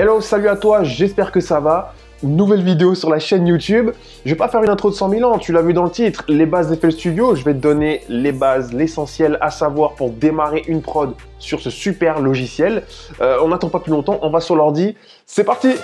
Hello, salut à toi, j'espère que ça va. Nouvelle vidéo sur la chaîne YouTube. Je vais pas faire une intro de 100 000 ans, tu l'as vu dans le titre, les bases d'FL Studio. Je vais te donner les bases, l'essentiel à savoir pour démarrer une prod sur ce super logiciel. Euh, on n'attend pas plus longtemps, on va sur l'ordi. C'est parti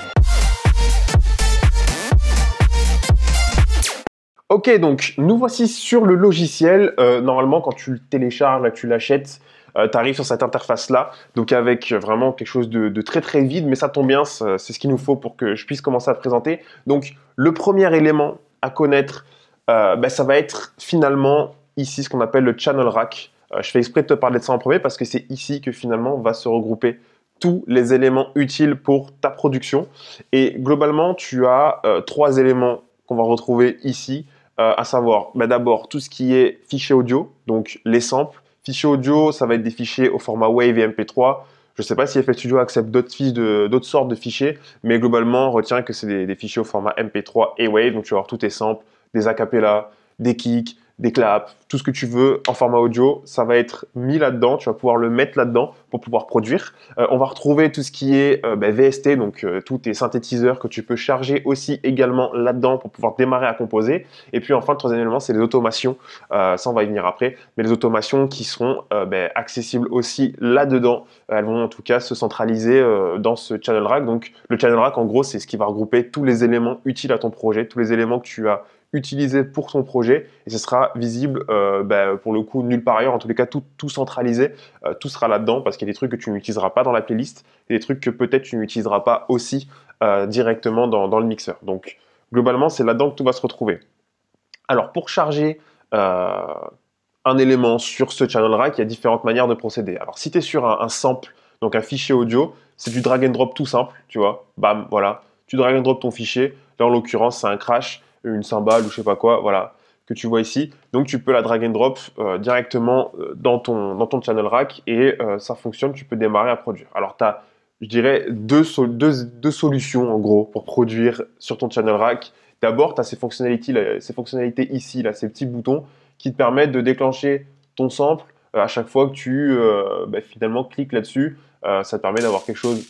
Ok, donc nous voici sur le logiciel. Euh, normalement, quand tu le télécharges, là, tu l'achètes, euh, tu arrives sur cette interface-là, donc avec vraiment quelque chose de, très très vide, mais ça tombe bien, c'est ce qu'il nous faut pour que je puisse commencer à te présenter. Donc le premier élément à connaître, euh, ben, ça va être finalement ici ce qu'on appelle le channel rack. Euh, je fais exprès de te parler de ça en premier parce que c'est ici que finalement va se regrouper tous les éléments utiles pour ta production. Et globalement, tu as trois éléments qu'on va retrouver ici, à savoir ben, d'abord tout ce qui est fichier audio, donc les samples, Fichiers audio, ça va être des fichiers au format WAV et MP3. Je ne sais pas si FL Studio accepte d'autres sortes de fichiers, mais globalement, retiens que c'est des, fichiers au format MP3 et WAV. Donc, tu vas avoir tous tes samples, des acapella, des kicks, des claps, tout ce que tu veux en format audio, ça va être mis là-dedans, tu vas pouvoir le mettre là-dedans pour pouvoir produire. Euh, on va retrouver tout ce qui est euh, bah, VST, donc euh, tous tes synthétiseurs que tu peux charger aussi également là-dedans pour pouvoir démarrer à composer. Et puis enfin, le troisième élément, c'est les automations, ça on va y venir après, mais les automations qui seront bah, accessibles aussi là-dedans. Elles vont en tout cas se centraliser dans ce channel rack. Donc le channel rack, en gros, c'est ce qui va regrouper tous les éléments utiles à ton projet, tous les éléments que tu as utilisé pour ton projet et ce sera visible bah, pour le coup nulle part ailleurs, en tous les cas tout, tout centralisé, tout sera là-dedans parce des trucs que tu n'utiliseras pas dans la playlist et des trucs que peut-être tu n'utiliseras pas aussi euh, directement dans, le mixeur. Donc globalement c'est là-dedans que tout va se retrouver. Alors pour charger un élément sur ce channel rack, il y a différentes manières de procéder. Alors si tu es sur un, un sample, donc un fichier audio, c'est du drag and drop tout simple, tu vois, bam, voilà, tu drag and drop ton fichier, là en l'occurrence c'est un crash, une cymbale ou je sais pas quoi, voilà, que tu vois ici. Donc tu peux la drag and drop euh, directement euh, dans, ton, dans ton channel rack et euh, ça fonctionne, tu peux démarrer à produire. Alors tu as, je dirais, deux, solutions en gros pour produire sur ton channel rack. D'abord, tu as ces fonctionnalités, ces fonctionnalités ici, là, ces petits boutons qui te permettent de déclencher ton sample à chaque fois que tu bah, finalement cliques là-dessus. ça te permet d'avoir quelque chose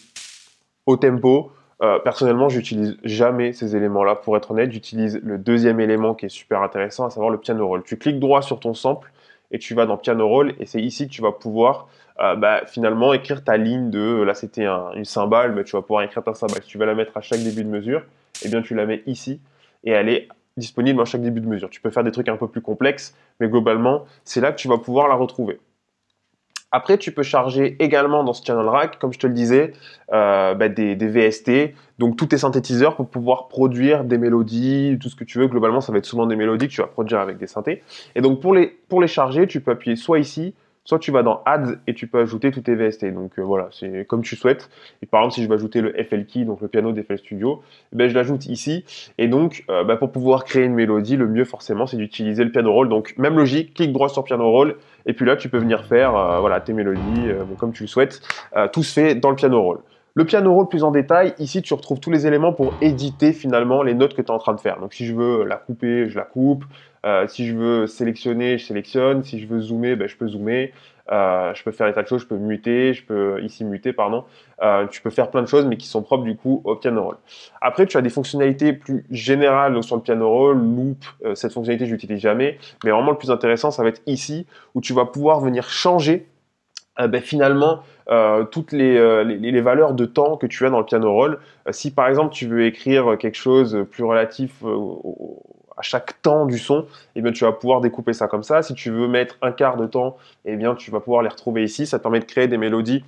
au tempo, euh, personnellement, j'utilise jamais ces éléments-là. Pour être honnête, j'utilise le deuxième élément qui est super intéressant, à savoir le piano roll. Tu cliques droit sur ton sample et tu vas dans piano roll et c'est ici que tu vas pouvoir euh, bah, finalement écrire ta ligne de là c'était une cymbale, mais tu vas pouvoir écrire ta cymbale. Si tu vas la mettre à chaque début de mesure, eh bien tu la mets ici et elle est disponible à chaque début de mesure. Tu peux faire des trucs un peu plus complexes, mais globalement, c'est là que tu vas pouvoir la retrouver. Après, tu peux charger également dans ce channel rack, comme je te le disais, euh, bah, des, VST, donc tous tes synthétiseurs pour pouvoir produire des mélodies, tout ce que tu veux. Globalement, ça va être souvent des mélodies que tu vas produire avec des synthés. Et donc pour les, pour les charger, tu peux appuyer soit ici, soit tu vas dans Add et tu peux ajouter tous tes VST. Donc euh, voilà, c'est comme tu souhaites. Et par exemple, si je veux ajouter le FL Key, donc le piano d'FL Studio, eh ben, je l'ajoute ici. Et donc, euh, bah, pour pouvoir créer une mélodie, le mieux forcément, c'est d'utiliser le piano roll. Donc même logique, clique droit sur piano roll. Et puis là, tu peux venir faire euh, voilà, tes mélodies comme tu le souhaites. tout se fait dans le piano roll. Le piano roll plus en détail, ici tu retrouves tous les éléments pour éditer finalement les notes que tu es en train de faire. Donc si je veux la couper, je la coupe. Euh, si je veux sélectionner, je sélectionne. Si je veux zoomer, ben, je peux zoomer. Euh, je peux faire des tas de choses, je peux muter, je peux ici muter, pardon. Euh, tu peux faire plein de choses, mais qui sont propres du coup au piano roll. Après, tu as des fonctionnalités plus générales sur le piano roll, loop. cette fonctionnalité, je l'utilise jamais, mais vraiment le plus intéressant, ça va être ici où tu vas pouvoir venir changer ben, finalement toutes les, valeurs de temps que tu as dans le piano roll. si par exemple tu veux écrire quelque chose plus relatif au, à chaque temps du son, eh bien, tu vas pouvoir découper ça comme ça. Si tu veux mettre un quart de temps, eh bien, tu vas pouvoir les retrouver ici. Ça permet de créer des mélodies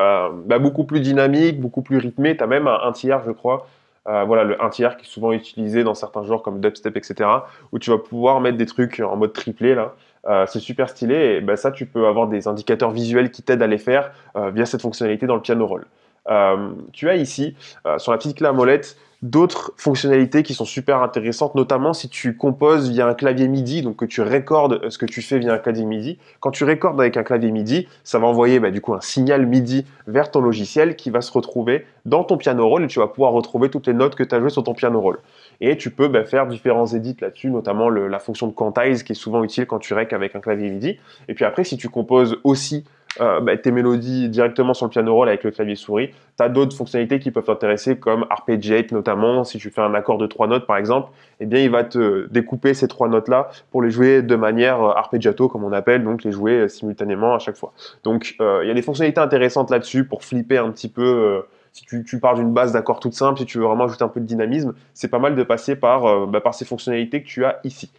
euh, bah, beaucoup plus dynamiques, beaucoup plus rythmées. Tu as même un, tiers, je crois. Euh, voilà, le un tiers qui est souvent utilisé dans certains genres comme dubstep, etc. Où tu vas pouvoir mettre des trucs en mode triplé là. Euh, c'est super stylé et bah, ça, tu peux avoir des indicateurs visuels qui t'aident à les faire via cette fonctionnalité dans le piano roll. tu as ici, sur la petite clé molette, d'autres fonctionnalités qui sont super intéressantes, notamment si tu composes via un clavier MIDI, donc que tu recordes ce que tu fais via un clavier MIDI. Quand tu recordes avec un clavier MIDI, ça va envoyer bah, du coup un signal MIDI vers ton logiciel qui va se retrouver dans ton piano roll et tu vas pouvoir retrouver toutes les notes que tu as jouées sur ton piano roll. Et tu peux bah, faire différents edits là-dessus, notamment la fonction de quantize qui est souvent utile quand tu rec avec un clavier MIDI. Et puis après, si tu composes aussi euh, bah, tes mélodies directement sur le piano roll avec le clavier souris. Tu as d'autres fonctionnalités qui peuvent t'intéresser comme arpeggiate notamment. Si tu fais un accord de trois notes par exemple, eh bien il va te découper ces trois notes-là pour les jouer de manière euh, arpeggiato comme on appelle, donc les jouer euh, simultanément à chaque fois. Donc il y a des fonctionnalités intéressantes là-dessus pour flipper un petit peu. si tu, pars d'une base d'accords toute simple, si tu veux vraiment ajouter un peu de dynamisme, c'est pas mal de passer par, bah, par ces fonctionnalités que tu as ici.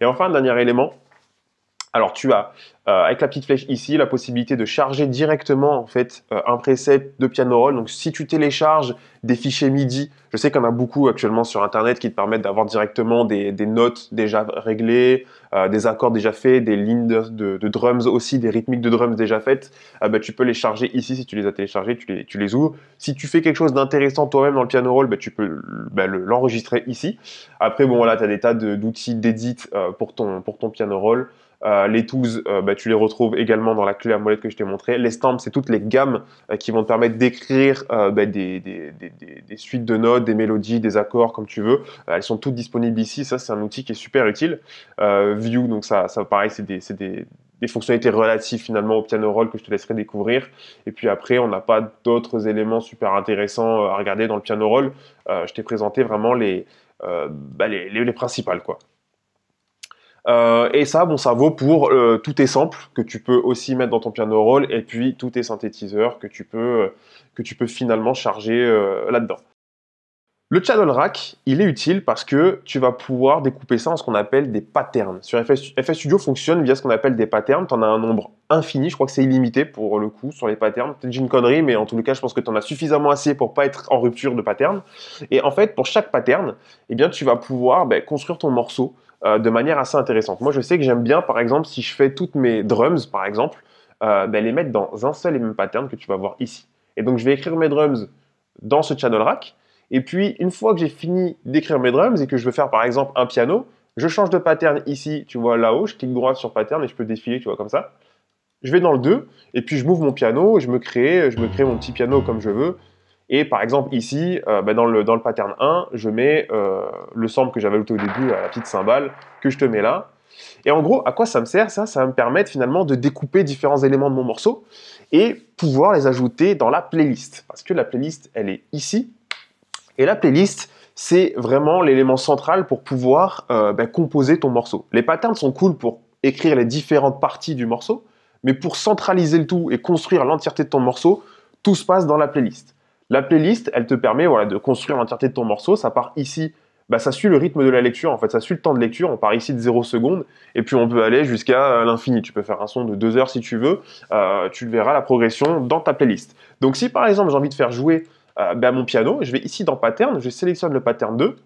Et enfin, un dernier élément, alors tu as euh, avec la petite flèche ici la possibilité de charger directement en fait euh, un preset de piano roll. Donc si tu télécharges des fichiers MIDI, je sais en a beaucoup actuellement sur internet qui te permettent d'avoir directement des, notes déjà réglées, euh, des accords déjà faits, des lignes de, drums aussi, des rythmiques de drums déjà faites. Bah, tu peux les charger ici si tu les as téléchargés, tu les, tu ouvres. Si tu fais quelque chose d'intéressant toi-même dans le piano roll, bah, tu peux bah, l'enregistrer ici. Après bon voilà, tu as des tas d'outils d'édit pour ton piano roll. Euh, les tools, euh, bah, tu les retrouves également dans la clé à molette que je t'ai montré. Les stamps, c'est toutes les gammes euh, qui vont te permettre d'écrire bah, des, suites de notes, des mélodies, des accords, comme tu veux. elles sont toutes disponibles ici. Ça, c'est un outil qui est super utile. View, donc ça, pareil, c'est des, fonctionnalités relatives finalement au piano roll que je te laisserai découvrir. Et puis après, on n'a pas d'autres éléments super intéressants à regarder dans le piano roll. je t'ai présenté vraiment les, bah, les, les, les principales, quoi. Euh, et ça, bon, ça vaut pour euh, tous tes samples que tu peux aussi mettre dans ton piano roll et puis tous tes synthétiseurs que tu peux, euh, que tu peux finalement charger là-dedans. Le channel rack, il est utile parce que tu vas pouvoir découper ça en ce qu'on appelle des patterns. Sur FS, Studio fonctionne via ce qu'on appelle des patterns. Tu en as un nombre infini, je crois que c'est illimité pour le coup sur les patterns. Peut-être une connerie, mais en tout cas, je pense que tu en as suffisamment assez pour pas être en rupture de pattern. Et en fait, pour chaque pattern, eh bien, tu vas pouvoir ben, construire ton morceau euh, de manière assez intéressante. Moi, je sais que j'aime bien, par exemple, si je fais toutes mes drums, par exemple, euh, ben, les mettre dans un seul et même pattern que tu vas voir ici. Et donc, je vais écrire mes drums dans ce channel rack. Et puis, une fois que j'ai fini d'écrire mes drums et que je veux faire, par exemple, un piano, je change de pattern ici, tu vois, là-haut, je clique droit sur pattern et je peux défiler, tu vois, comme ça. Je vais dans le 2, et puis je m'ouvre mon piano, je me crée, je me crée mon petit piano comme je veux. Et par exemple, ici, euh, bah, dans, le, dans le pattern 1, je mets euh, le sample que j'avais ajouté au début la petite cymbale, que je te mets là. Et en gros, à quoi ça me sert Ça, ça va me permettre finalement de découper différents éléments de mon morceau et pouvoir les ajouter dans la playlist. Parce que la playlist, elle est ici. Et la playlist, c'est vraiment l'élément central pour pouvoir euh, bah, composer ton morceau. Les patterns sont cool pour écrire les différentes parties du morceau, mais pour centraliser le tout et construire l'entièreté de ton morceau, tout se passe dans la playlist. La playlist, elle te permet de construire l'entièreté de ton morceau. Ça part ici, bah, ça suit le rythme de la lecture, en fait, ça suit le temps de lecture. On part ici de 0 secondes, et puis on peut aller jusqu'à euh, l'infini. Tu peux faire un son de 2 heures si tu veux. Euh, tu verras la progression dans ta playlist. Donc si par exemple j'ai envie de faire jouer euh, bah, mon piano, je vais ici dans Pattern, je sélectionne le pattern 2,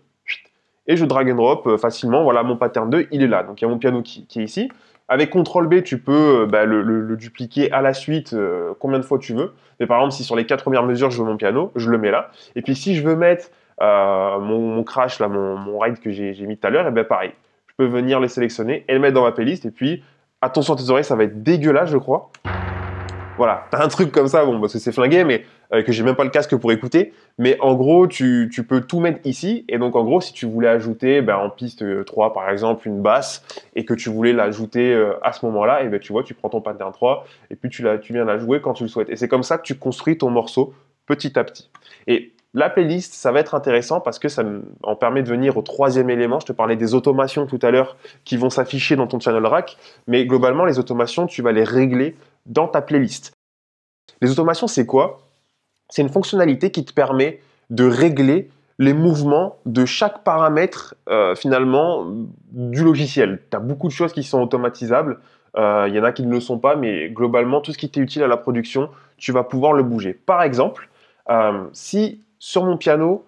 et je drag and drop facilement. Voilà, mon pattern 2, il est là. Donc il y a mon piano qui, est ici. Avec CTRL B, tu peux bah, le, dupliquer à la suite combien de fois tu veux. Mais par exemple, si sur les quatre premières mesures, je veux mon piano, je le mets là. Et puis si je veux mettre euh, mon, crash, là, mon, ride que j'ai mis tout à l'heure, et bien pareil. Je peux venir les sélectionner et le mettre dans ma playlist. Et puis, attention à tes oreilles, ça va être dégueulasse, je crois. Voilà, t'as un truc comme ça, bon, parce que c'est flingué, mais euh, que j'ai même pas le casque pour écouter. Mais en gros, tu, peux tout mettre ici. Et donc, en gros, si tu voulais ajouter ben, en piste 3, par exemple, une basse, et que tu voulais l'ajouter euh, à ce moment-là, et ben, tu vois, tu prends ton pattern 3, et puis tu viens la jouer quand tu le souhaites. Et c'est comme ça que tu construis ton morceau petit à petit. Et la playlist, ça va être intéressant parce que ça en permet de venir au troisième élément. Je te parlais des automations tout à l'heure qui vont s'afficher dans ton channel rack, mais globalement, les automations, tu vas les régler dans ta playlist. Les automations, c'est quoi? C'est une fonctionnalité qui te permet de régler les mouvements de chaque paramètre euh, finalement du logiciel. Tu as beaucoup de choses qui sont automatisables. Euh, il y en a qui ne le sont pas, mais globalement, tout ce qui t'est utile à la production, tu vas pouvoir le bouger. Par exemple, euh, si sur mon piano,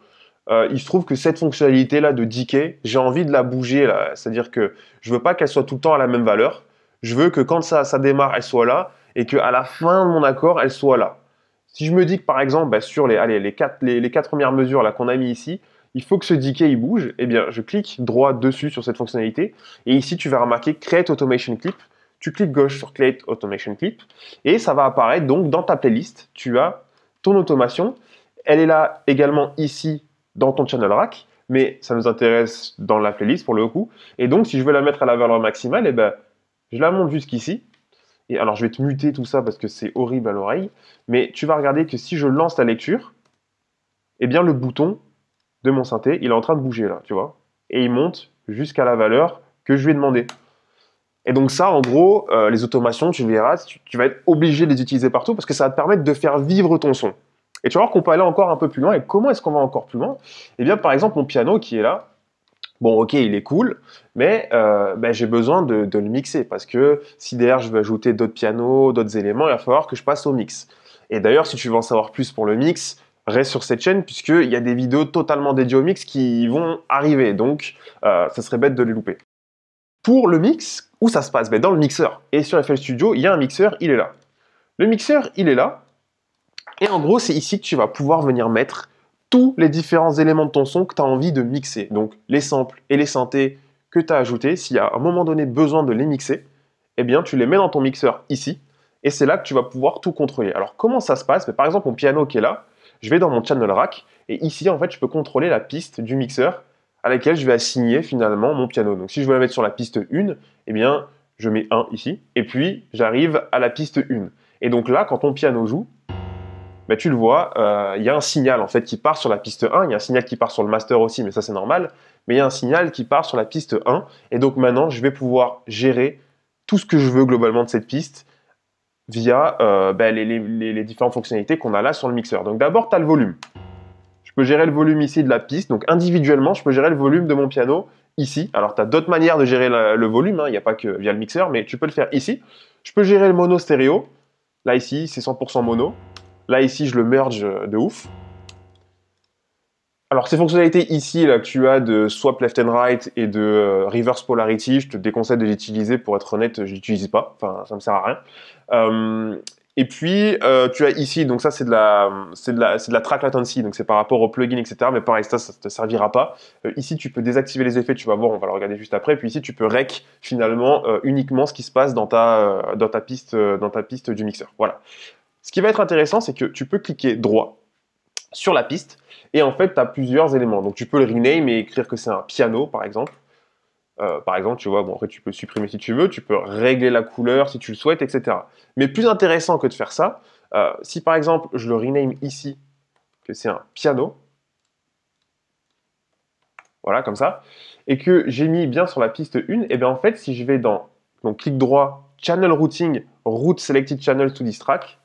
euh, il se trouve que cette fonctionnalité-là de decay, j'ai envie de la bouger. C'est-à-dire que je veux pas qu'elle soit tout le temps à la même valeur. Je veux que quand ça, démarre, elle soit là et qu'à la fin de mon accord, elle soit là. Si je me dis que par exemple, bah, sur les, allez, les, quatre, les, quatre premières mesures qu'on a mis ici, il faut que ce decay il bouge, eh bien, je clique droit dessus sur cette fonctionnalité. Et ici, tu vas remarquer Create Automation Clip. Tu cliques gauche sur Create Automation Clip et ça va apparaître donc dans ta playlist. Tu as ton automation elle est là également ici dans ton channel rack, mais ça nous intéresse dans la playlist pour le coup. Et donc, si je veux la mettre à la valeur maximale, eh ben, je la monte jusqu'ici. Alors, je vais te muter tout ça parce que c'est horrible à l'oreille. Mais tu vas regarder que si je lance la lecture, eh bien, le bouton de mon synthé, il est en train de bouger là, tu vois. Et il monte jusqu'à la valeur que je lui ai demandé. Et donc ça, en gros, euh, les automations, tu verras, tu, vas être obligé de les utiliser partout parce que ça va te permettre de faire vivre ton son. Et tu vas voir qu'on peut aller encore un peu plus loin. Et comment est-ce qu'on va encore plus loin? Eh bien, par exemple, mon piano qui est là, bon, ok, il est cool, mais euh, ben, j'ai besoin de, le mixer parce que si derrière je veux ajouter d'autres pianos, d'autres éléments, il va falloir que je passe au mix. Et d'ailleurs, si tu veux en savoir plus pour le mix, reste sur cette chaîne puisqu'il y a des vidéos totalement dédiées au mix qui vont arriver. Donc, euh, ça serait bête de les louper. Pour le mix, où ça se passe? Ben, Dans le mixeur. Et sur FL Studio, il y a un mixeur, il est là. Le mixeur, il est là. Et en gros, c'est ici que tu vas pouvoir venir mettre tous les différents éléments de ton son que tu as envie de mixer. Donc les samples et les synthés que tu as ajoutés, s'il y a à un moment donné besoin de les mixer, eh bien tu les mets dans ton mixeur ici. Et c'est là que tu vas pouvoir tout contrôler. Alors comment ça se passe? Par exemple, mon piano qui est là, je vais dans mon channel rack et ici, en fait, je peux contrôler la piste du mixeur à laquelle je vais assigner finalement mon piano. Donc si je veux la mettre sur la piste 1, eh bien, je mets 1 ici, et puis j'arrive à la piste 1. Et donc là, quand ton piano joue, bah, tu le vois, euh, il y a un signal en fait qui part sur la piste 1, il y a un signal qui part sur le master aussi, mais ça c'est normal, mais il y a un signal qui part sur la piste 1, et donc maintenant je vais pouvoir gérer tout ce que je veux globalement de cette piste via euh, les, les différentes fonctionnalités qu'on a là sur le mixeur. Donc d'abord, tu as le volume. Je peux gérer le volume ici de la piste. Donc individuellement, je peux gérer le volume de mon piano ici. Alors tu as d'autres manières de gérer le volume, hein. il n'y a pas que via le mixeur, mais tu peux le faire ici. Je peux gérer le mono stéréo. Là ici, c'est 100% mono. Là ici, je le merge de ouf. Alors ces fonctionnalités ici là que tu as de swap left and right et de euh, reverse polarity, je te déconseille de l'utiliser pour être honnête, je l'utilise pas, enfin ça me sert à rien. Euh, et puis, euh, tu as ici, donc ça c'est de la, track latency, donc c'est par rapport au plugin, etc. Mais pareil, ça, ça te servira pas. Euh, ici, tu peux désactiver les effets, tu vas voir, on va le regarder juste après. Puis ici, tu peux rec finalement euh, uniquement ce qui se passe dans ta, dans ta piste, dans ta piste du mixeur. Voilà. Ce qui va être intéressant, c'est que tu peux cliquer droit sur la piste et en fait, tu as plusieurs éléments. Donc, tu peux le rename et écrire que c'est un piano, par exemple. Euh, par exemple, tu vois, bon, après tu peux supprimer si tu veux, tu peux régler la couleur si tu le souhaites, etc. Mais plus intéressant que de faire ça, euh, si par exemple je le rename ici, que c'est un piano, voilà, comme ça, et que j'ai mis bien sur la piste 1, et bien en fait, si je vais dans, donc clic droit, Channel Routing, Route Selected Channels to this track,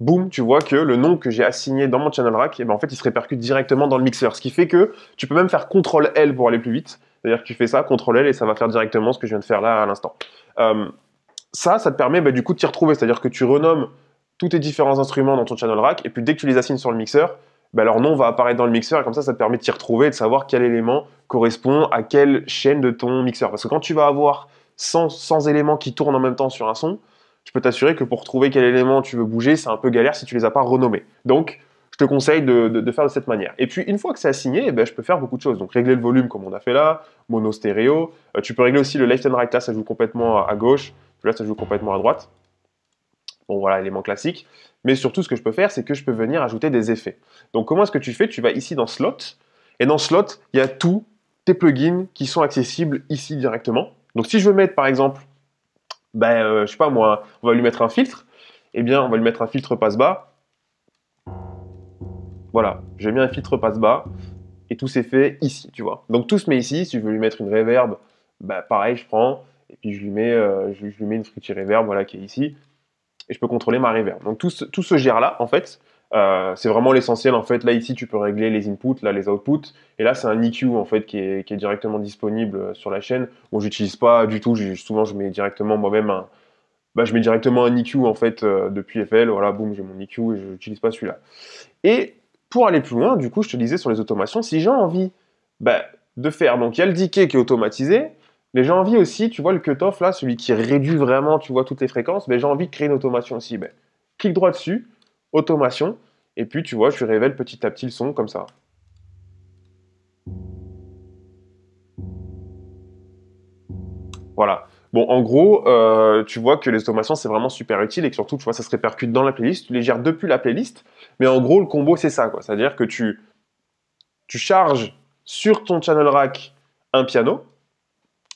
boum, tu vois que le nom que j'ai assigné dans mon channel rack, et ben en fait, il se répercute directement dans le mixeur. Ce qui fait que tu peux même faire CTRL L pour aller plus vite. C'est-à-dire que tu fais ça, CTRL L, et ça va faire directement ce que je viens de faire là à l'instant. Euh, ça, ça te permet bah, du coup de t'y retrouver. C'est-à-dire que tu renommes tous tes différents instruments dans ton channel rack, et puis dès que tu les assignes sur le mixeur, bah, leur nom va apparaître dans le mixeur, et comme ça, ça te permet de t'y retrouver et de savoir quel élément correspond à quelle chaîne de ton mixeur. Parce que quand tu vas avoir 100, 100 éléments qui tournent en même temps sur un son, je peux t'assurer que pour trouver quel élément tu veux bouger, c'est un peu galère si tu les as pas renommés. Donc, je te conseille de, faire de cette manière. Et puis, une fois que c'est assigné, eh ben, je peux faire beaucoup de choses. Donc, régler le volume comme on a fait là, mono stéréo. Euh, tu peux régler aussi le left and right. Là, ça joue complètement à gauche. Là, ça joue complètement à droite. Bon, voilà, élément classique. Mais surtout, ce que je peux faire, c'est que je peux venir ajouter des effets. Donc, comment est-ce que tu fais? Tu vas ici dans Slot. Et dans Slot, il y a tous tes plugins qui sont accessibles ici directement. Donc, si je veux mettre, par exemple, ben, euh, je sais pas moi, on va lui mettre un filtre, eh bien, on va lui mettre un filtre passe-bas. Voilà, j'ai mis un filtre passe-bas et tout s'est fait ici, tu vois. Donc tout se met ici. Si je veux lui mettre une reverb, bah, pareil, je prends et puis je lui mets, euh, je, lui mets une fruity reverb, voilà, qui est ici. Et je peux contrôler ma reverb. Donc tout, tout se gère là, en fait. Euh, c'est vraiment l'essentiel en fait. Là ici tu peux régler les inputs, là les outputs, et là c'est un EQ en fait qui est, qui est, directement disponible euh, sur la chaîne. Bon j'utilise pas du tout, souvent je mets directement moi-même un, bah, je mets directement un EQ en fait euh, depuis FL. Voilà, boum j'ai mon EQ et je n'utilise pas celui-là. Et pour aller plus loin, du coup je te disais sur les automations, si j'ai envie bah, de faire, donc il y a le decay qui est automatisé, mais j'ai envie aussi, tu vois le cutoff là, celui qui réduit vraiment, tu vois toutes les fréquences, mais j'ai envie de créer une automation aussi. Ben, clique droit dessus, automation, et puis tu vois, je révèle petit à petit le son comme ça. Voilà. Bon, en gros, euh, tu vois que les automations, c'est vraiment super utile et que surtout, tu vois, ça se répercute dans la playlist. Tu les gères depuis la playlist. Mais en gros, le combo, c'est ça, quoi. C'est-à-dire que tu, tu charges sur ton channel rack un piano.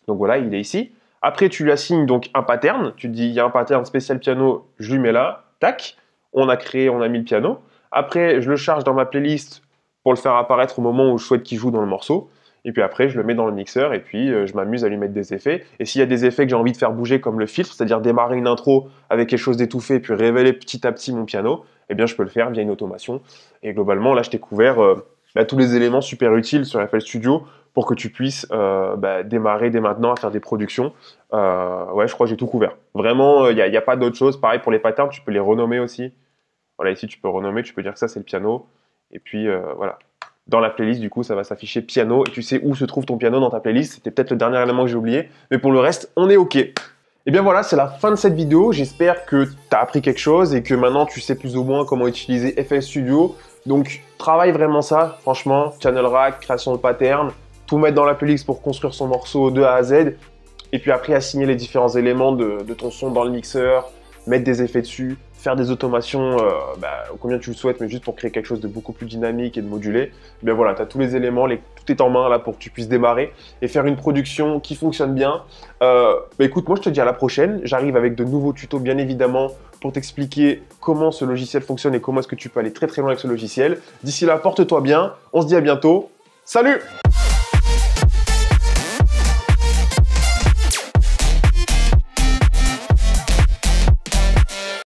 Donc voilà, il est ici. Après, tu lui assignes donc un pattern. Tu te dis, il y a un pattern spécial piano, je lui mets là, tac. On a créé, on a mis le piano. Après, je le charge dans ma playlist pour le faire apparaître au moment où je souhaite qu'il joue dans le morceau. Et puis après, je le mets dans le mixeur et puis euh, je m'amuse à lui mettre des effets. Et s'il y a des effets que j'ai envie de faire bouger comme le filtre, c'est-à-dire démarrer une intro avec quelque chose d'étouffé puis révéler petit à petit mon piano, eh bien je peux le faire via une automation. Et globalement, là, je t'ai couvert euh, bah, tous les éléments super utiles sur FL Studio pour que tu puisses euh, bah, démarrer dès maintenant à faire des productions. ouais, je crois que j'ai tout couvert. Vraiment, il n'y a, a, pas d'autre chose. Pareil pour les patterns, tu peux les renommer aussi. Voilà, ici, tu peux renommer, tu peux dire que ça, c'est le piano. Et puis, voilà dans la playlist, du coup, ça va s'afficher piano et tu sais où se trouve ton piano dans ta playlist. C'était peut-être le dernier élément que j'ai oublié, mais pour le reste, on est OK. Et eh bien voilà, c'est la fin de cette vidéo. J'espère que tu as appris quelque chose et que maintenant tu sais plus ou moins comment utiliser FL Studio. Donc travaille vraiment ça, franchement, channel rack, création de pattern, tout mettre dans la playlist pour construire son morceau de A à Z. Et puis après, assigner les différents éléments de ton son dans le mixeur, mettre des effets dessus, faire des automations euh, bah, combien tu le souhaites, mais juste pour créer quelque chose de beaucoup plus dynamique et de modulé, bien voilà, tu as tous les éléments, tout est en main là pour que tu puisses démarrer et faire une production qui fonctionne bien. Euh, bah, écoute, moi je te dis à la prochaine, j'arrive avec de nouveaux tutos bien évidemment pour t'expliquer comment ce logiciel fonctionne et comment est-ce que tu peux aller très très loin avec ce logiciel. D'ici là, porte-toi bien, on se dit à bientôt, salut